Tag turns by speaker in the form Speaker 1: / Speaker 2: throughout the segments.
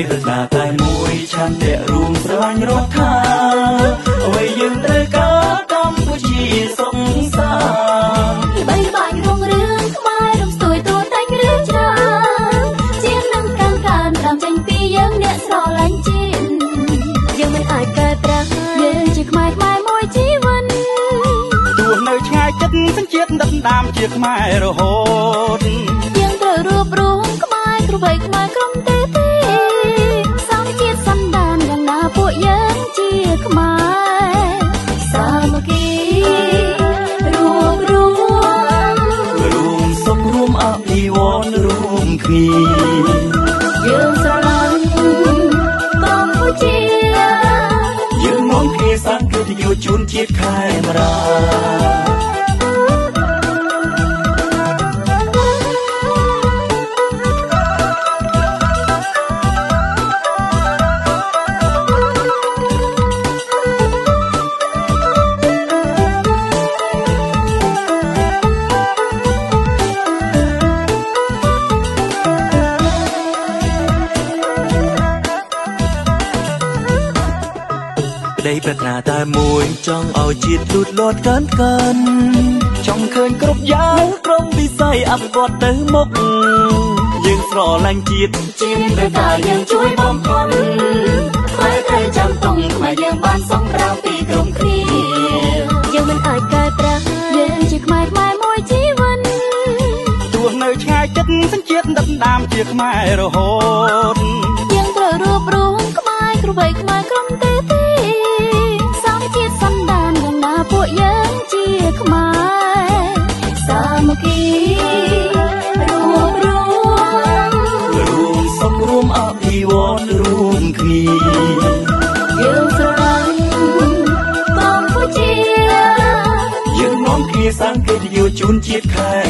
Speaker 1: មានប្រាថ្នាតែមួយឆន្ទៈរួមស្រឡាញ់រដ្ឋាអ្វីយើងត្រូវការកម្ពុជាសុខសាន្
Speaker 2: តបីបាញ់រងរឿងក្បែររំស្ទួយទួតែងរឿងច្រើនជាងនឹងកាន់កានតាមចេញពីយើងអ្នកស្រឡាញ់ជាតិយើងមិនអាចកើតប្រាស់យើងជាខ្មែរខ្មែរមួយជីវិតទ
Speaker 1: ោះនៅឆ្ងាយចិត្តសញ្ជាតិដណ្ដើមជាខ្មែររហូត
Speaker 2: យើងត្រូវរួបរวม
Speaker 1: អភិវឌ្ឍរួមគ្នា
Speaker 2: យើងស្រឡាញ់កម្ពុជា
Speaker 1: យើងមកគ្នាសាងកិត្តិយសជូនជាតិខេមរា ប្រាថ្នាតែមួយចង់ឲ្យជាតិលូតលាស់កាន់កាន់ចង់ឃើញគ្រប់យ៉ាងក្រុមវិស័យអភិវឌ្ឍទៅមុខយើងស្រឡាញ់ជាតិជ
Speaker 2: ាតិទៅតែយើងជួយបំផុតខ្មែរត្រូវចាំតុងខ្មែរយើងបានសង្គ្រាមពីក្រុមគ្នាយើងមិនអាចកែប្រែយើងជាខ្មែរខ្មែរមួយជីវិត
Speaker 1: ទោះនៅឆ្ងាយចិត្តសញ្ជាតិដិតដាមជាខ្មែររហូត
Speaker 2: យើងត្រូវរួបរวมខ្មែរគ្រូបីខ្មែរក្រុម
Speaker 1: វឌ្ឍរួមគ្នា
Speaker 2: យើងស្រឡាញ់កម្ពុជា
Speaker 1: យើងនាំគ្នាសាងកិត្តិយសជូនជាតិខេមរា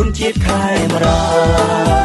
Speaker 1: ជូនជាតិខេមរា